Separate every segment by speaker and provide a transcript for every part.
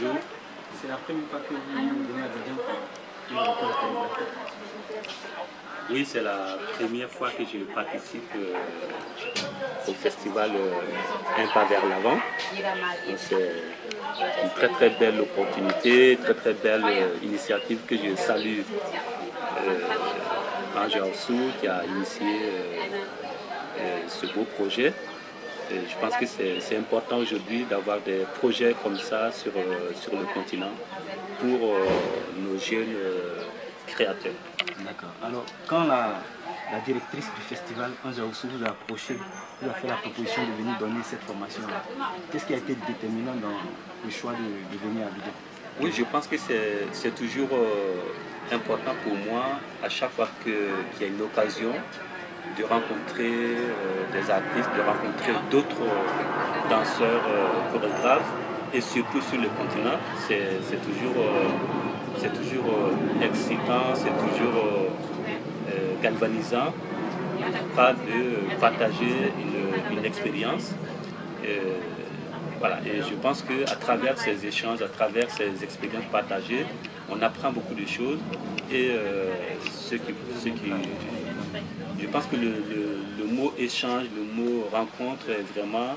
Speaker 1: C'est la première fois que vous venez à
Speaker 2: Oui, c'est la première fois que je participe euh, au festival euh, Un pas vers l'avant. C'est une très très belle opportunité, très très belle euh, initiative que je salue Ange qui a initié ce beau projet. Et je pense que c'est important aujourd'hui d'avoir des projets comme ça sur, euh, sur le continent pour euh, nos jeunes euh, créateurs.
Speaker 1: D'accord. Alors, quand la, la directrice du festival, Anja Oussou, vous a approché, vous a fait la proposition de venir donner cette formation, qu'est-ce qui a été déterminant dans le choix de, de venir à Abidjan?
Speaker 2: Oui, je pense que c'est toujours euh, important pour moi, à chaque fois qu'il y a une occasion, de rencontrer euh, des artistes, de rencontrer d'autres euh, danseurs, euh, chorégraphes, et surtout sur le continent. C'est toujours, excitant, c'est toujours galvanisant pas de partager une, expérience. Et je pense qu'à travers ces échanges, à travers ces expériences partagées, on apprend beaucoup de choses. Et euh, ce qui, ce qui, je pense que le, le, mot échange, le mot rencontre, vraiment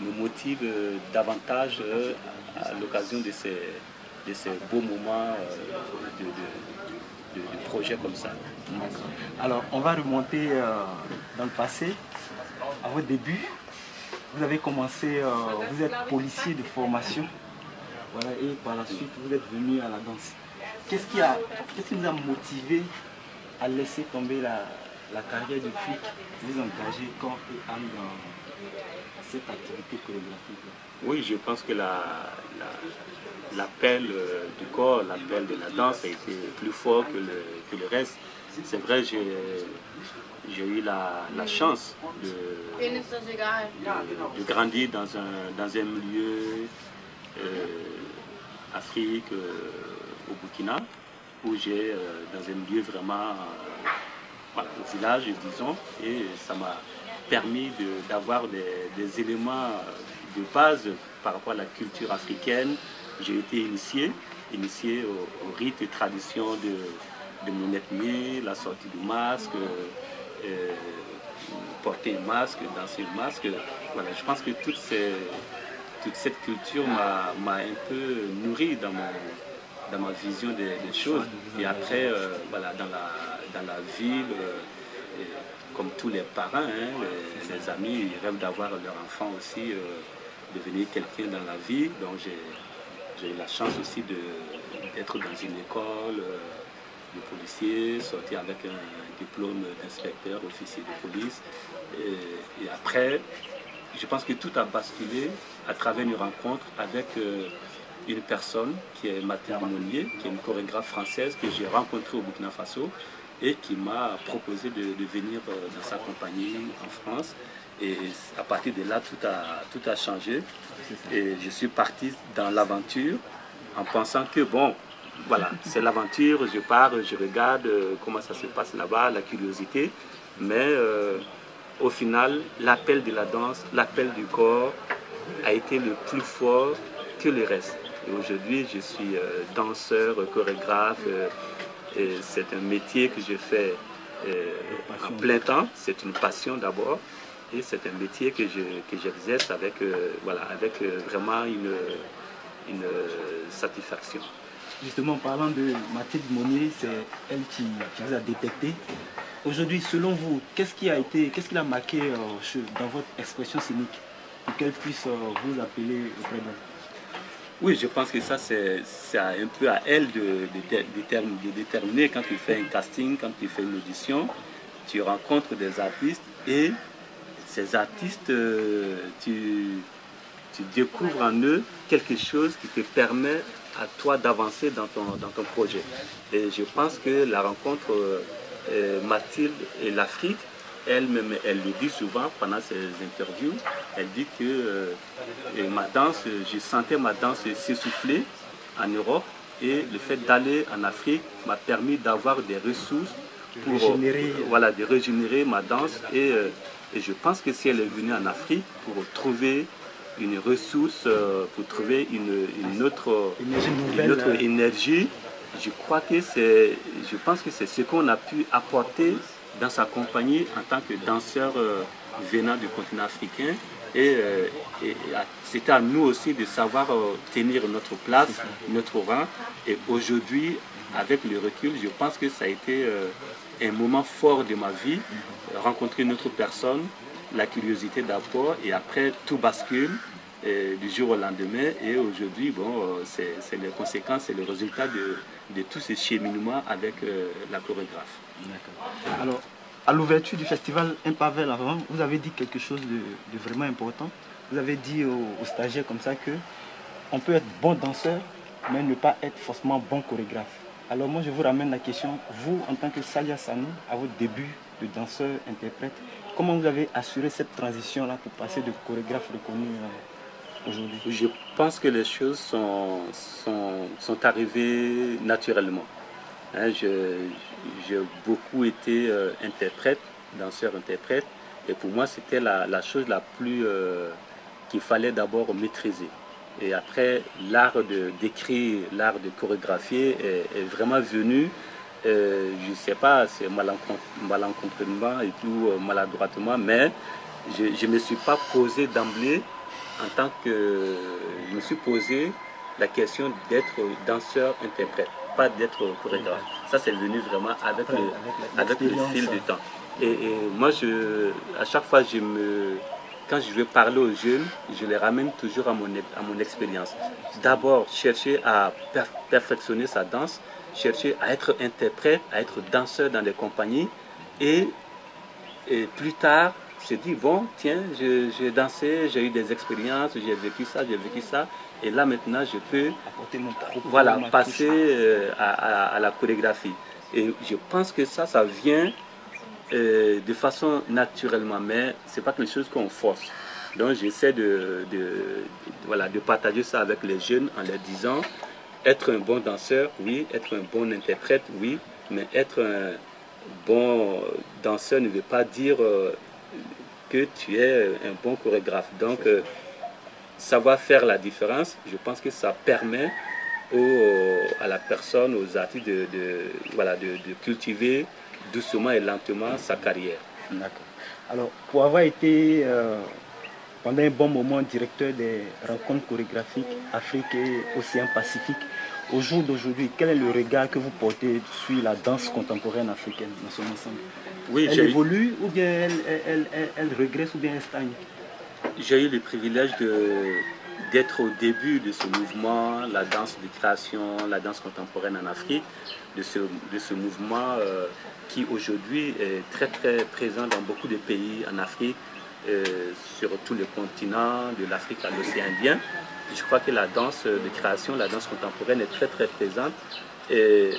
Speaker 2: me motive euh, davantage euh, à l'occasion de ces, de ces beaux moments euh, de, de, projets comme ça.
Speaker 1: Alors, on va remonter dans le passé, à votre début. Vous avez commencé, vous êtes policier de formation, voilà, et par la suite, vous êtes venu à la danse. Qu'est-ce qui, a, qui a motivé à laisser tomber la, la carrière de flic, vous engager corps et âme dans cette activité chorégraphique
Speaker 2: Oui, je pense que l'appel la, la, euh, du corps, l'appel de la danse a été plus fort que le, reste. C'est vrai, j'ai eu la, chance de, grandir dans un, dans un milieu euh, Afrique, euh, au Burkina, où j'ai, dans un milieu vraiment au village, disons, et ça m'a permis d'avoir de, des, éléments de base par rapport à la culture africaine. J'ai été initié, initié au, rite et tradition de, mon ethnie, la sortie du masque, euh, porter un masque, danser le masque. Voilà, je pense que toute, cette culture m'a un peu nourri dans, mon, dans ma vision des, des choses. Et après, euh, voilà, dans la, la ville, euh, comme tous les parents, hein, les, amis, ils rêvent d'avoir leur enfant aussi, euh, devenir quelqu'un dans la vie. Donc j'ai eu la chance aussi d'être dans une école euh, de policier, sortir avec un diplôme d'inspecteur, officier de police. Et, après, je pense que tout a basculé à travers une rencontre avec une personne qui est Mathilde Monnier, qui est une chorégraphe française que j'ai rencontrée au Burkina Faso et qui m'a proposé de, de, venir euh, dans sa compagnie en France. Et à partir de là, tout a, tout a changé. Et je suis parti dans l'aventure en pensant que, bon, voilà, c'est l'aventure, je pars, je regarde euh, comment ça se passe là-bas, la curiosité. Mais euh, au final, l'appel de la danse, l'appel du corps a été le plus fort que le reste. Et aujourd'hui, je suis danseur, chorégraphe. C'est un métier que je fais en plein temps. C'est une passion d'abord. Et c'est un métier que j'exerce je, que avec, voilà, avec vraiment une, une satisfaction.
Speaker 1: Justement, parlant de Mathilde Monnier, c'est elle qui, qui, vous a détecté. Aujourd'hui, selon vous, qu'est-ce qui a été, qu'est-ce qui a marqué euh, dans votre expression scénique pour qu'elle puisse euh, vous appeler auprès d'elle?
Speaker 2: Oui, je pense que ça, c'est un peu à elle de, déterminer quand tu fais un casting, quand tu fais une audition, tu rencontres des artistes et ces artistes, euh, tu, tu découvres en eux quelque chose qui te permet à toi d'avancer dans ton, dans ton projet. Et je pense que la rencontre euh, Mathilde et l'Afrique, elle-même, elle le dit souvent pendant ses interviews, elle dit que euh, ma danse, je sentais ma danse s'essouffler en Europe et le fait d'aller en Afrique m'a permis d'avoir des ressources
Speaker 1: pour régénérer.
Speaker 2: Euh, voilà, de régénérer ma danse et, et, je pense que si elle est venue en Afrique pour trouver une ressource pour trouver une, autre,
Speaker 1: une
Speaker 2: autre énergie. Je crois que c'est, je pense que c'est ce qu'on a pu apporter dans sa compagnie en tant que danseur venant du continent africain. Et, et c'était à nous aussi de savoir tenir notre place, notre rang. Et aujourd'hui, avec le recul, je pense que ça a été euh, un moment fort de ma vie, rencontrer une autre personne, la curiosité d'abord, et après tout bascule euh, du jour au lendemain. Et aujourd'hui, bon, euh, c'est les conséquences, c'est le résultat de, de tout ce cheminement avec la chorégraphe.
Speaker 1: Alors, à l'ouverture du festival Un Pavel avant, vous avez dit quelque chose de, vraiment important. Vous avez dit aux, stagiaires comme ça que on peut être bon danseur, mais ne pas être forcément bon chorégraphe. Alors moi, je vous ramène la question, vous, en tant que Salia Sanou, à votre début de danseur-interprète, comment vous avez assuré cette transition-là pour passer de chorégraphe reconnu euh,
Speaker 2: Je pense que les choses sont, sont, arrivées naturellement. Hein, j'ai beaucoup été euh, interprète, danseur-interprète, et pour moi, c'était la, chose la plus euh, qu'il fallait d'abord maîtriser. Et après, l'art d'écrire, l'art de chorégraphier est, vraiment venu, euh, je ne sais pas, c'est malencontreusement et tout, maladroitement, mais je ne me suis pas posé d'emblée en tant que. Je me suis posé la question d'être danseur-interprète, pas d'être chorégraphe. Ça, c'est venu vraiment avec, le, avec, le fil du temps. Et, et, moi, je, à chaque fois, je me quand je veux parler aux jeunes, je les ramène toujours à mon, à mon expérience. D'abord, chercher à perfectionner sa danse, chercher à être interprète, à être danseur dans les compagnies. Et, et plus tard, je dis, bon, tiens, j'ai dansé, j'ai eu des expériences, j'ai vécu ça, j'ai vécu ça. Et là, maintenant, je peux
Speaker 1: Apporter mon
Speaker 2: voilà, passer euh, à, à la chorégraphie. Et je pense que ça, ça vient euh, de façon naturellement, mais ce n'est pas quelque chose qu'on force. Donc j'essaie de, voilà, de partager ça avec les jeunes en leur disant, être un bon danseur, oui, être un bon interprète, oui, mais être un bon danseur ne veut pas dire euh, que tu es un bon chorégraphe. Donc, euh, savoir faire la différence, je pense que ça permet à la personne, aux artistes de, voilà, de, cultiver doucement et lentement sa carrière.
Speaker 1: D'accord. Alors, pour avoir été euh, pendant un bon moment directeur des rencontres chorégraphiques Afrique et Océan Pacifique, au jour d'aujourd'hui, quel est le regard que vous portez sur la danse contemporaine africaine dans son ensemble oui, Elle évolue ou bien elle, elle, elle, elle, regresse ou bien elle stagne?
Speaker 2: J'ai eu le privilège d'être au début de ce mouvement, la danse de création, la danse contemporaine en Afrique, de ce, de ce mouvement euh, qui aujourd'hui est très très présent dans beaucoup de pays en Afrique, euh, sur tout le continent, de l'Afrique à l'océan Indien. Je crois que la danse de création, la danse contemporaine est très très présente. Et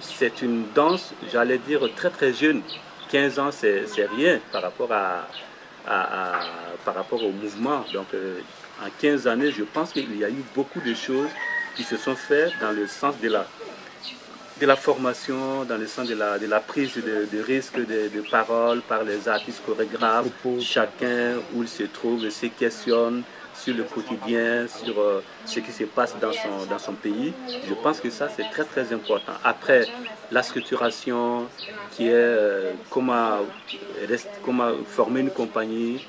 Speaker 2: c'est une danse, j'allais dire, très très jeune. 15 ans, c'est rien par rapport, à, par rapport au mouvement. Donc euh, en 15 années, je pense qu'il y a eu beaucoup de choses qui se sont faites dans le sens de la de la formation, dans le sens de la, de la prise de, de risque de, de, parole par les artistes chorégraphes. Chacun où il se trouve se questionne sur le quotidien, sur euh, ce qui se passe dans son, dans son pays. Je pense que ça, c'est très très important. Après, la structuration qui est euh, comment, comment former une compagnie,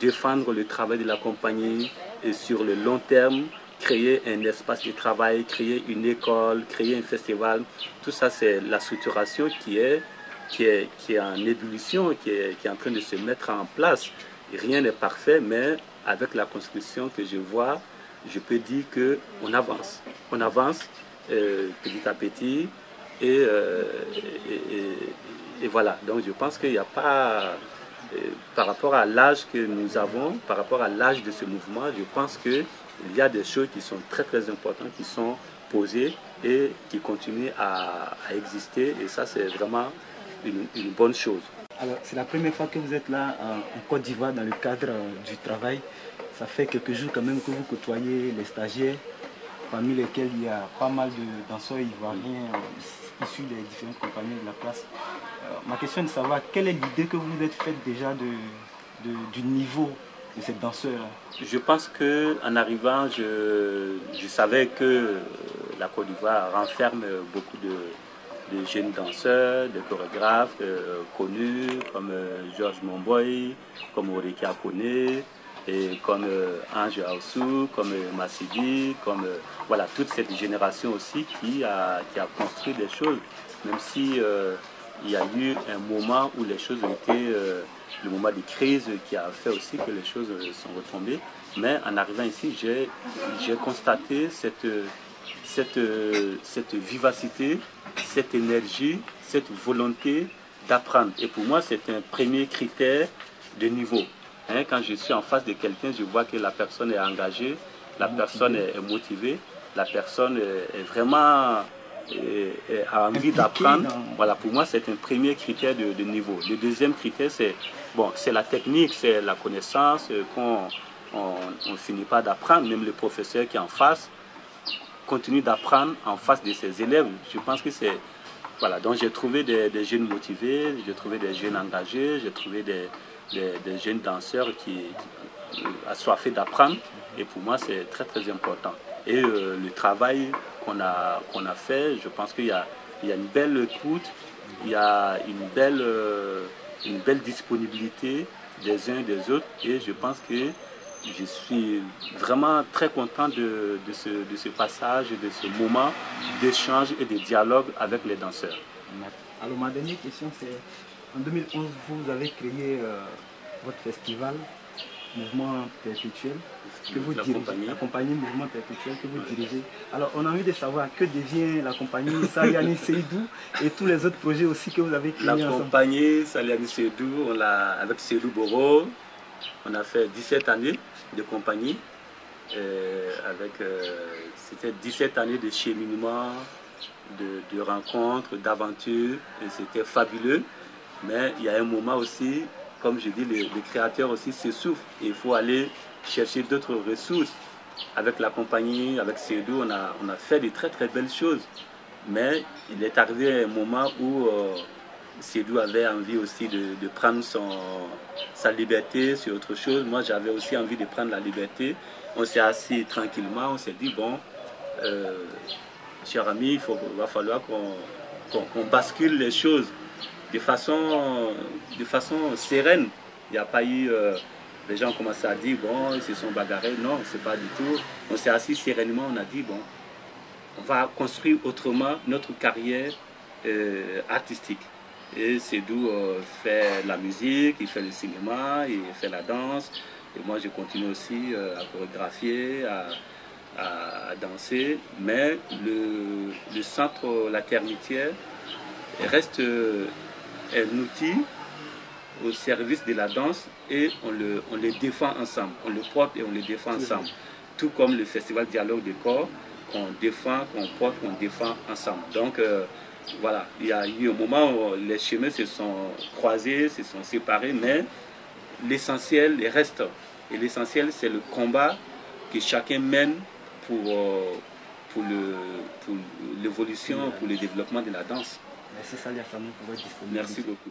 Speaker 2: défendre le travail de la compagnie et sur le long terme, créer un espace de travail, créer une école, créer un festival. Tout ça, c'est la structuration qui est, qui est, qui est en ébullition, qui est, qui est en train de se mettre en place. Rien n'est parfait, mais avec la construction que je vois, je peux dire qu'on avance. On avance euh, petit à petit. Euh, et, voilà. Donc je pense qu'il n'y a pas, euh, par rapport à l'âge que nous avons, par rapport à l'âge de ce mouvement, je pense que il y a des choses qui sont très très importantes, qui sont posées et qui continuent à, exister. Et ça, c'est vraiment une, bonne chose.
Speaker 1: Alors, c'est la première fois que vous êtes là en, Côte d'Ivoire dans le cadre euh, du travail. Ça fait quelques jours quand même que vous côtoyez les stagiaires, parmi lesquels il y a pas mal de danseurs ivoiriens euh, issus des différentes compagnies de la place. Euh, ma question est de savoir quelle est l'idée que vous vous êtes faite déjà de, du niveau de ces danseurs
Speaker 2: Je pense qu'en arrivant, je, savais que la Côte d'Ivoire renferme beaucoup de, de, jeunes danseurs, de chorégraphes euh, connus comme euh, Georges Momboy, comme Oriki Akone, et comme euh, Ange Aoussou, comme Massidi, comme voilà, toute cette génération aussi qui a, qui a construit des choses, même si il y a eu un moment où les choses ont été, le moment de crise qui a fait aussi que les choses sont retombées. Mais en arrivant ici, j'ai constaté cette, cette, cette vivacité, cette énergie, cette volonté d'apprendre. Et pour moi, c'est un premier critère de niveau. Hein, quand je suis en face de quelqu'un, je vois que la personne est engagée, la personne est, est motivée, la personne est, est vraiment a envie d'apprendre. Voilà, pour moi, c'est un premier critère de, de, niveau. Le deuxième critère, c'est bon, c'est la technique, c'est la connaissance qu'on on, finit pas d'apprendre. Même le professeur qui est en face d'apprendre en face de ses élèves. Je pense que c'est voilà. Donc j'ai trouvé des, jeunes motivés, j'ai trouvé des jeunes engagés, j'ai trouvé des, des, jeunes danseurs qui, qui assoiffés d'apprendre. Et pour moi, c'est très très important. Et euh, le travail qu'on a, a fait, je pense qu'il y a, y a une belle écoute, il y a une belle, euh, une belle disponibilité des uns et des autres. Et je pense que je suis vraiment très content de, de, ce, de ce passage, de ce moment d'échange et de dialogue avec les danseurs.
Speaker 1: Alors ma dernière question, c'est en 2011, vous avez créé euh, votre festival Mouvement Perpétuel que vous
Speaker 2: la
Speaker 1: dirigez,
Speaker 2: compagnie.
Speaker 1: la compagnie Mouvement Perpétuel que vous dirigez. Alors, on a envie de savoir que devient la compagnie Saliani Seydou et tous les autres projets aussi que vous avez créés
Speaker 2: La
Speaker 1: ensemble.
Speaker 2: compagnie Saliani Seydou, on avec Seydou Boro, on a fait 17 années de compagnie. euh, avec euh, c'était 17 années de cheminement, de, rencontres, d'aventures, et c'était fabuleux. Mais il y a un moment aussi, comme je dis, les, les créateurs aussi s'essoufflent. Il faut aller chercher d'autres ressources. Avec la compagnie, avec Seydou, on a, on a fait de très très belles choses. Mais il est arrivé un moment où euh, Seydou avait envie aussi de, prendre sa liberté sur autre chose. Moi, j'avais aussi envie de prendre la liberté. On s'est assis tranquillement, on s'est dit, bon, euh, cher ami, il va falloir qu'on qu qu bascule les choses de façon, de sereine. Il n'y a pas eu... Euh, les gens ont commencé à dire, bon, ils se sont bagarrés. Non, c'est pas du tout. On s'est assis sereinement, on a dit, bon, on va construire autrement notre carrière euh, artistique. Et Sédou euh, fait la musique, il fait le cinéma, il fait la danse. Et moi, je continue aussi euh, à chorégraphier, à, à, danser. Mais le, le centre La Termitière reste euh, un outil au service de la danse et on le, on le défend ensemble. On le porte et on le défend ensemble. Tout comme le festival Dialogue des corps qu'on défend, qu'on porte, qu'on défend ensemble. Donc euh, voilà, il y a eu un moment où les chemins se sont croisés, se sont séparés, mais l'essentiel reste. Et l'essentiel, c'est le combat que chacun mène pour, euh, pour l'évolution, pour, pour le développement de la danse.
Speaker 1: Merci Salia Samou pour votre disponibilité.
Speaker 2: Merci beaucoup.